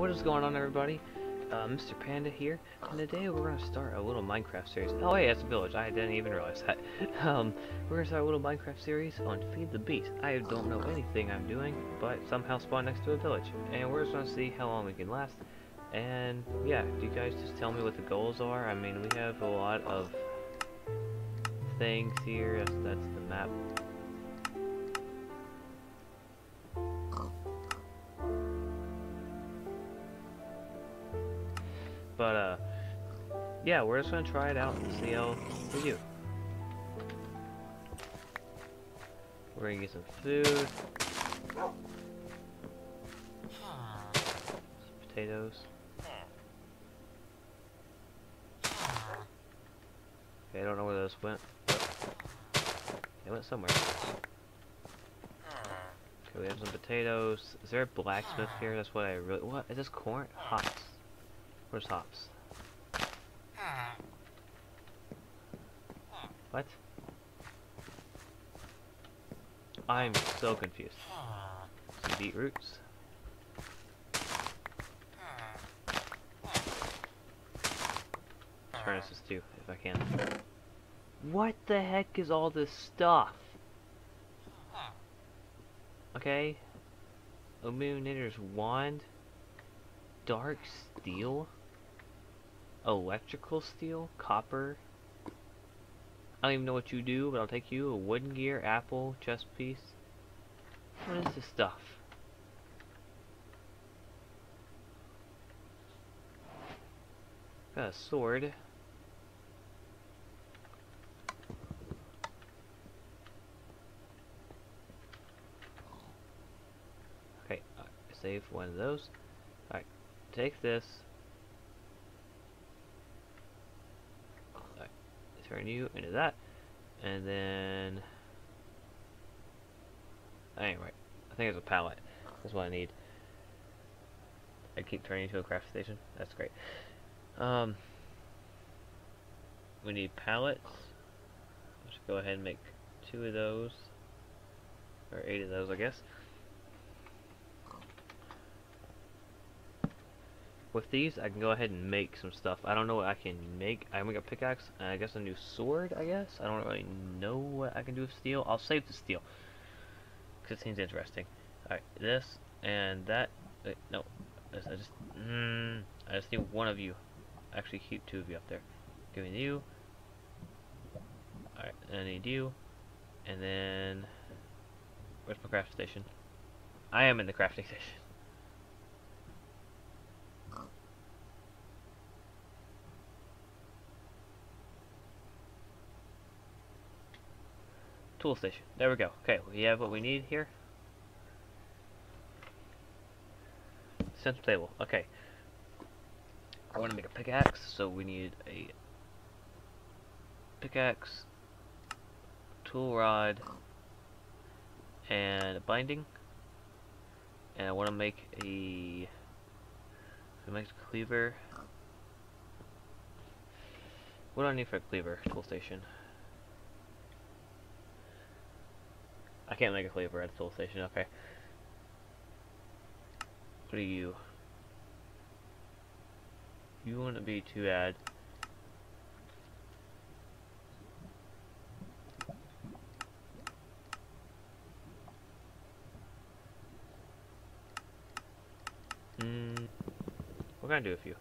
What is going on everybody? Uh, Mr. Panda here, and today we're going to start a little Minecraft series. Oh hey, that's a village, I didn't even realize that. um, we're going to start a little Minecraft series on Feed the Beast. I don't know anything I'm doing, but somehow spawned next to a village. And we're just going to see how long we can last. And yeah, do you guys just tell me what the goals are. I mean, we have a lot of things here. That's, that's the map. But, uh, yeah, we're just gonna try it out and see how we do. We're gonna get some food. Some potatoes. Okay, I don't know where those went. They went somewhere. Okay, we have some potatoes. Is there a blacksmith here? That's what I really- What? Is this corn? Hops. Where's hops? What? I'm so confused. Some beetroots. Furnaces too, if I can. What the heck is all this stuff? Okay. Illuminator's wand. Dark steel. Electrical steel. Copper. I don't even know what you do, but I'll take you. A wooden gear, apple, chest piece. What is this stuff? Got a sword. Okay, uh, save one of those. Alright, take this. Turn you into that. And then... Anyway, I think it's a pallet. That's what I need. I keep turning into a craft station. That's great. Um, we need pallets. Let's go ahead and make two of those. Or eight of those, I guess. With these, I can go ahead and make some stuff. I don't know what I can make. I make a pickaxe, and I guess a new sword, I guess? I don't really know what I can do with steel. I'll save the steel. Because it seems interesting. Alright, this and that. Wait, no. This, I just... Mm, I just need one of you. Actually, keep two of you up there. Give me you. Alright, I need you. And then... Where's my craft station? I am in the crafting station. Tool station. There we go. Okay, we have what we need here. Stencil table. Okay. I want to make a pickaxe, so we need a pickaxe, tool rod, and a binding. And I want to make a make a cleaver. What do I need for a cleaver? Tool station. Can't make a cleaver at tool station. Okay. What are you? You wouldn't be too bad. we're gonna do a few.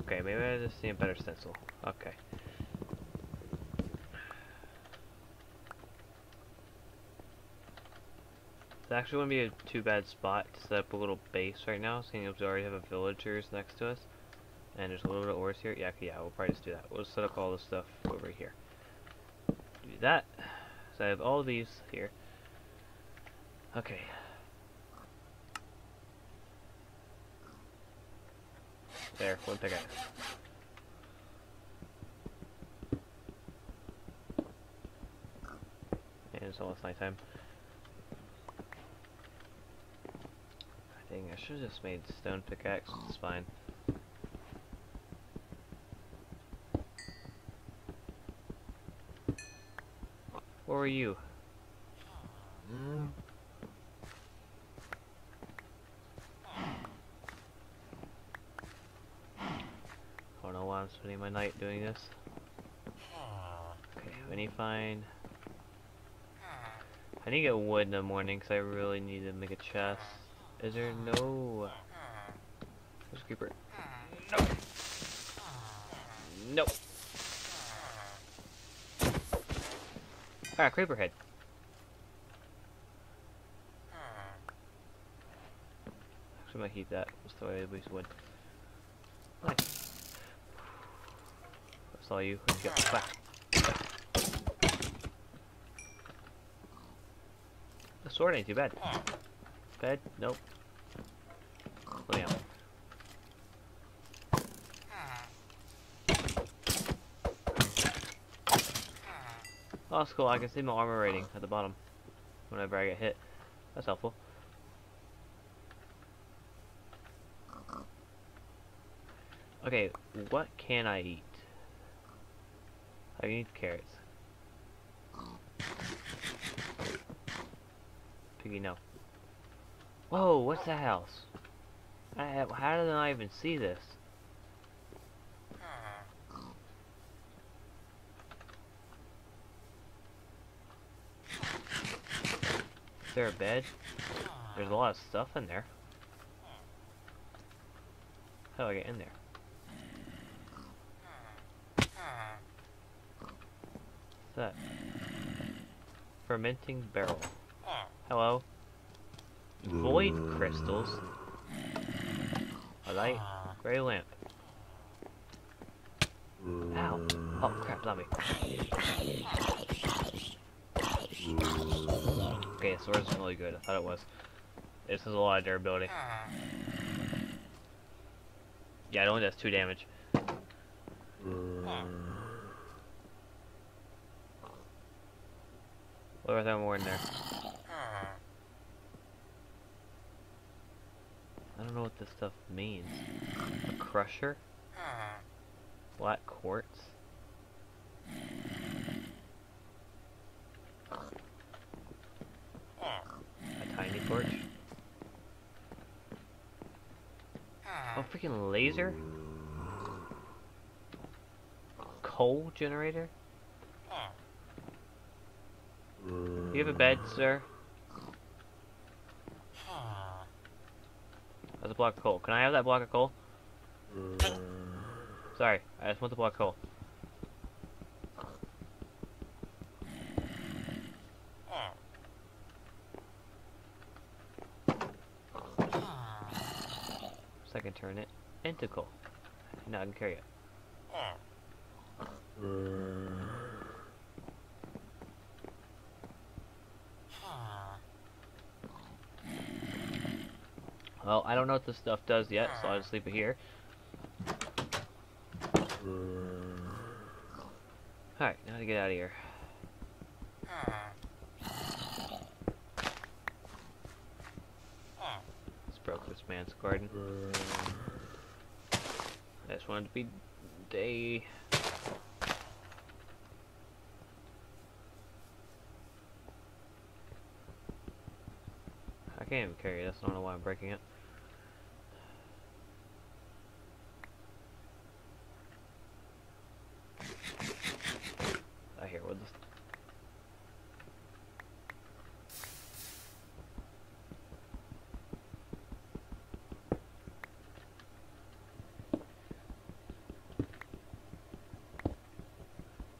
Okay, maybe I just need a better stencil. Okay. Actually wouldn't be a too bad spot to set up a little base right now, seeing as we already have a villagers next to us. And there's a little bit of ores here. Yeah, yeah, we'll probably just do that. We'll set up all this stuff over here. Do that. So I have all these here. Okay. There, one pickaxe. And it's almost nighttime. Dang, I should've just made stone pickaxe, it's fine. Where were you? I don't know why I'm spending my night doing this. Okay, when you find... I need to get wood in the morning because I really need to make a chest. Is there no... There's creeper. No! Nope. Ah, creeper head. Actually, I might heat that. That's the way I waste wood. Nice. I saw you. Let's get back. The sword ain't too bad. Bed? Nope. Out. Oh, that's cool. I can see my armor rating at the bottom whenever I get hit. That's helpful. Okay, what can I eat? I need carrots. Piggy, no. Whoa, what's that house? I have, how did I even see this? Is there a bed? There's a lot of stuff in there. How do I get in there? What's that? Fermenting barrel. Hello? Void crystals. A light gray lamp. Ow! Oh crap, zombie. Okay, sword is really good. I thought it was. This has a lot of durability. Yeah, it only does two damage. What was there more in there? I don't know what this stuff means. A crusher? Black quartz? A tiny torch? Oh, freaking laser? Coal generator? You have a bed, sir? That's a block of coal. Can I have that block of coal? Uh. Sorry, I just want the block of coal. So I can turn it into coal. Now I can carry it. Uh. Well, I don't know what this stuff does yet, so I'll just leave it here. Alright, now to get out of here. Let's broke this man's garden. I just wanted to be day. I can't even carry this, I don't know why I'm breaking it. I hear what this.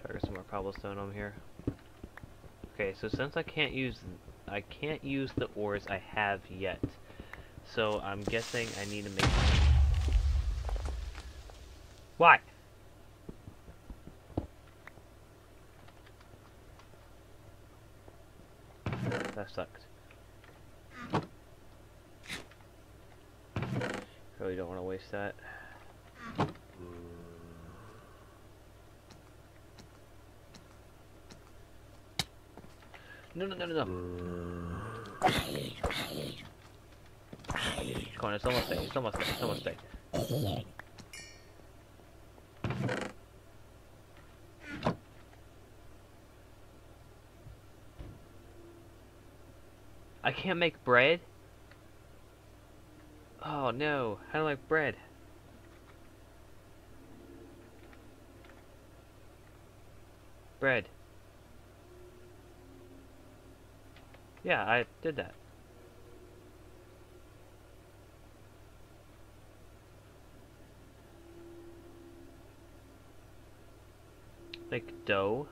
Try to get some more cobblestone on here. Okay, so since I can't use I can't use the ores I have yet. So I'm guessing I need to make Why? That sucked. Really don't want to waste that. No, no, no, no, no. Come on, it's almost there. It's almost there. It's almost there. I can't make bread? Oh no, I like bread. Bread. Yeah, I did that. Make dough.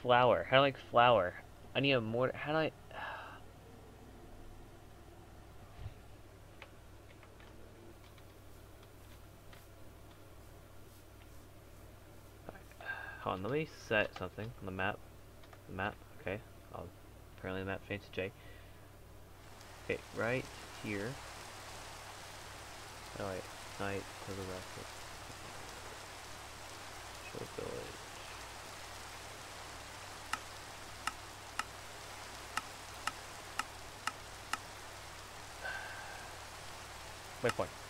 Flour. How do I make flour? I need a mortar. How do I... set something on the map. The map, okay. I'll, apparently the map to J. Okay, right here. Oh wait, night to the left. Show village. Waypoint.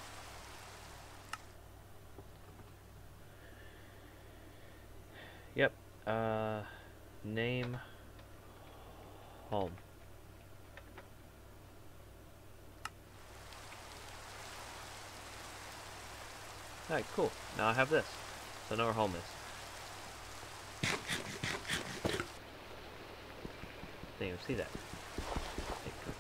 Yep. Uh, name. Home. Alright, cool. Now I have this. So I know where home is. Didn't even see that. Okay, cool.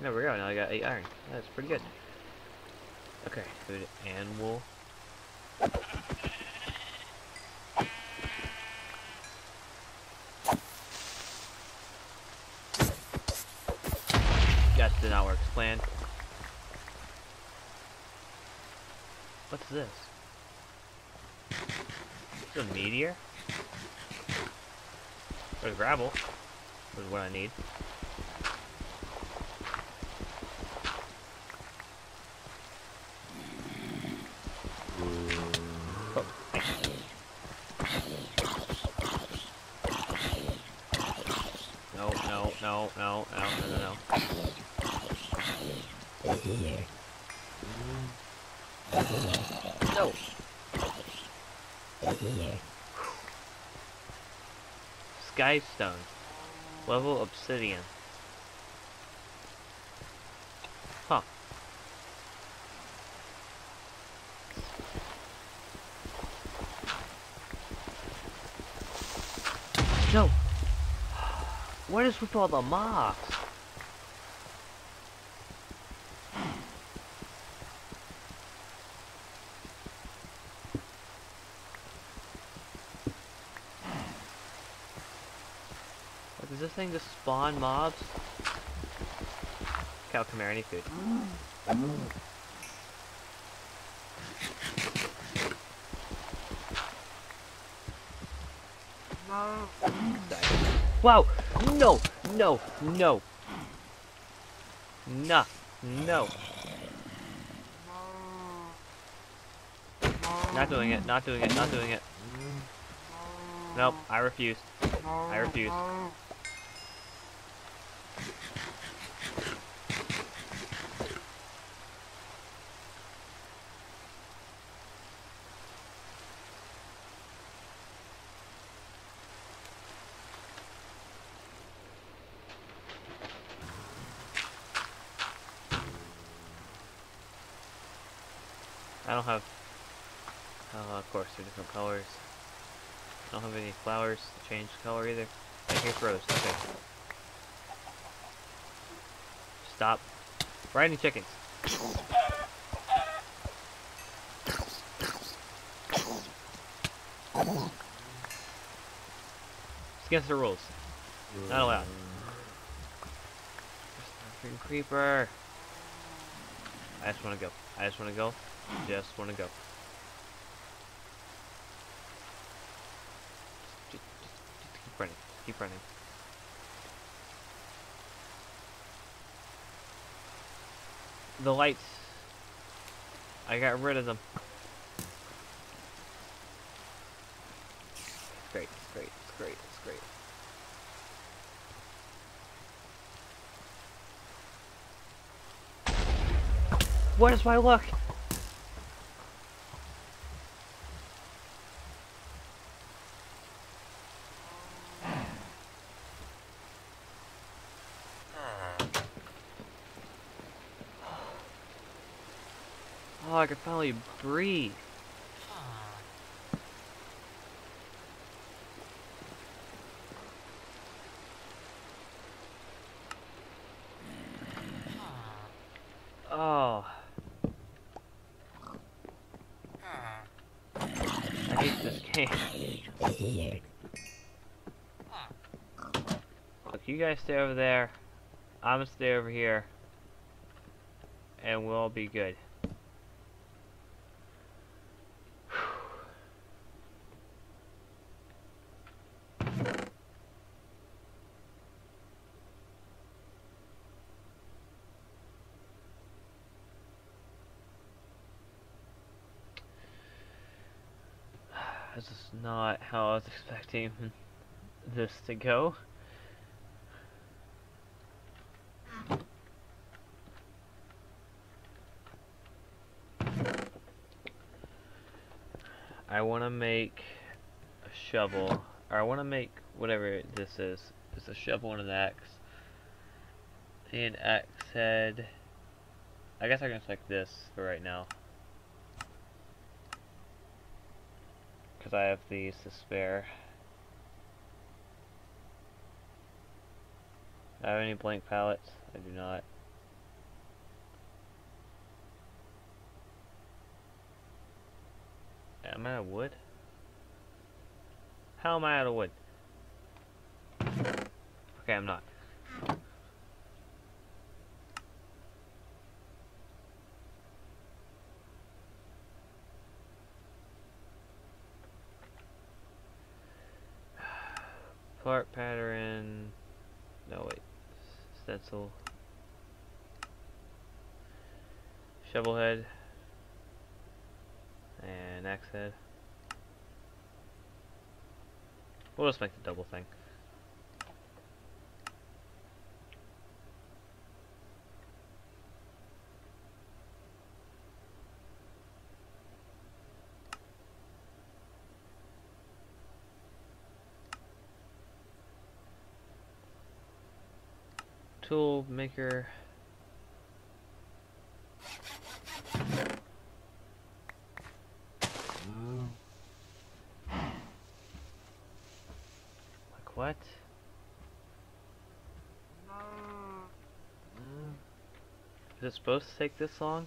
There we go, now I got 8 iron. That's pretty good. Okay, good animal. That did not work as planned. What's this? Is a meteor? Or gravel. Is what I need. No, no, no, no, no, no, no, no. No. Skystone. Level obsidian. Huh. No. What is with all the mobs? Thing just spawn mobs? Cow, come here, I need food. Wow! No! No! No! Nah! No! Not doing it, not doing it, not doing it. Nope, I refuse. I refuse. Don't have. Oh, of course, they're different colors. I don't have any flowers to change color either. Hey, here's rose. Okay. Stop. Riding chickens. It's against the rules. Not allowed. Creeper. I just want to go. I just want to go. Just want to go. Just, just, just keep running. Keep running. The lights. I got rid of them. It's great. It's great. It's great. It's great. What is my luck? I can finally breathe. Oh. I hate this game. Look, you guys stay over there. I'm gonna stay over here. And we'll be good. This is not how I was expecting this to go. I want to make a shovel, or I want to make whatever this is. It's a shovel and an axe. An axe head. I guess I can select this for right now. Because I have these to spare. Do I have any blank pallets? I do not. Am I out of wood? How am I out of wood? Okay, I'm not. Pattern. No, wait. Stencil. Shovel head. And axe head. We'll just make the double thing. Tool maker. Like what? Is it supposed to take this long?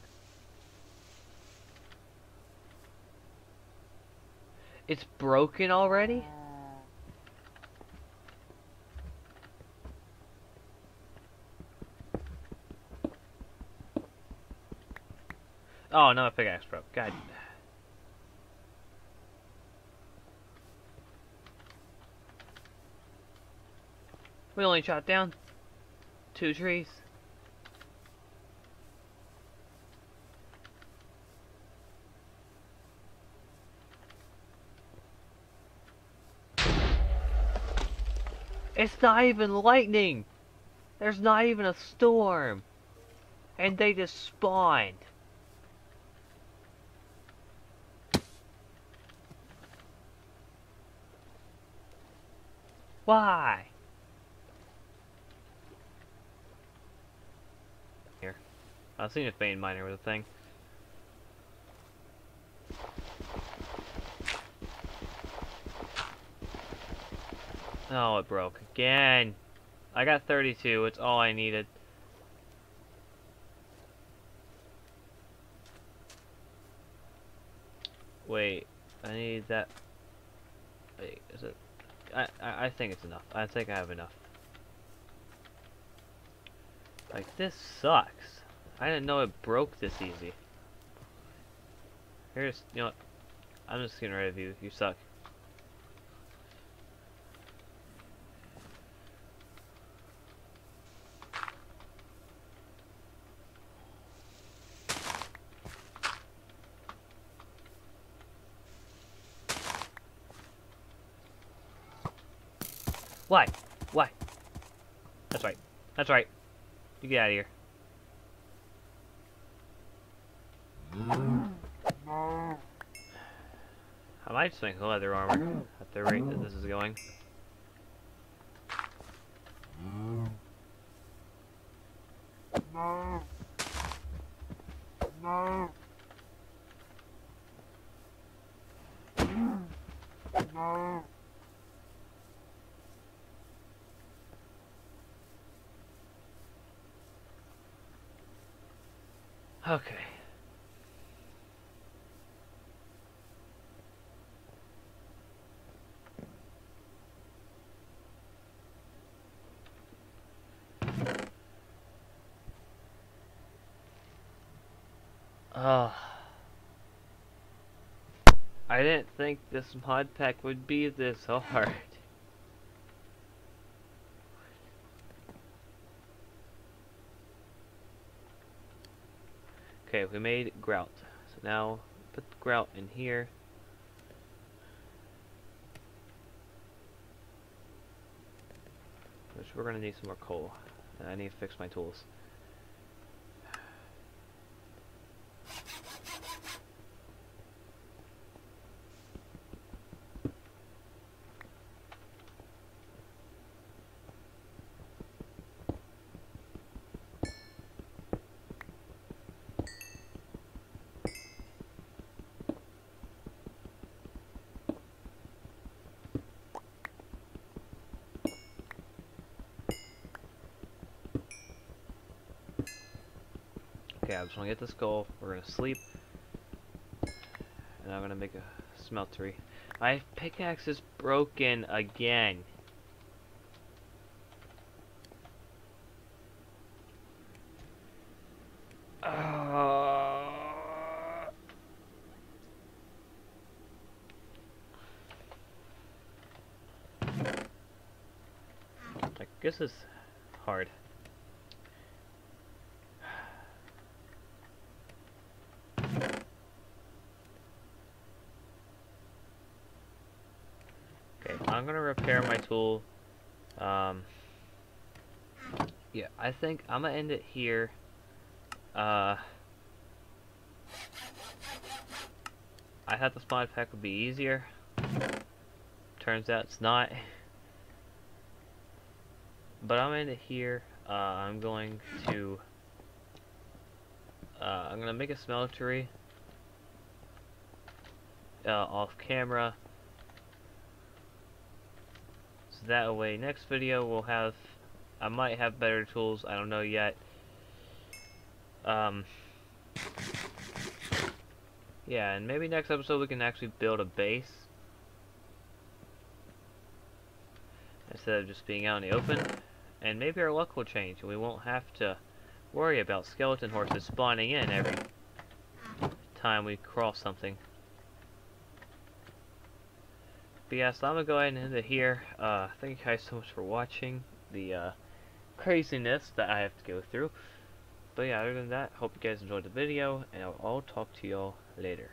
It's broken already? Oh, no, my pickaxe broke. God. We only shot down two trees. It's not even lightning! There's not even a storm! And they just spawned. Why? Here. I've seen a vein miner with a thing. Oh, it broke again. I got 32. It's all I needed. Wait, I need that. Wait, is it? I, I, think it's enough. I think I have enough. Like, this sucks. I didn't know it broke this easy. Here's, you know what? I'm just getting rid of you. You suck. Why? Why? That's right. That's right. You get out of here. I might just make leather armor at the rate that this is going. Okay. Uh, I didn't think this mod pack would be this hard. Okay, we made grout. So now put the grout in here. Which we're gonna need some more coal. And I need to fix my tools. Okay, I just want to get this goal. We're gonna sleep. And I'm gonna make a smeltery. My pickaxe is broken again. Uh, I guess it's hard. Okay, I'm gonna repair my tool. Um, yeah, I think I'm gonna end it here. Uh, I thought the spawn pack would be easier. Turns out it's not. But I'm in it here. Uh, I'm going to. Uh, I'm gonna make a smeltery. Uh, off camera. That way, next video we'll have. I might have better tools. I don't know yet. Um. Yeah, and maybe next episode we can actually build a base. Instead of just being out in the open. And maybe our luck will change and we won't have to worry about skeleton horses spawning in every time we cross something. But yeah, so I'm gonna go ahead and end it here. Uh, thank you guys so much for watching the uh, craziness that I have to go through. But yeah, other than that, hope you guys enjoyed the video, and I'll, I'll talk to y'all later.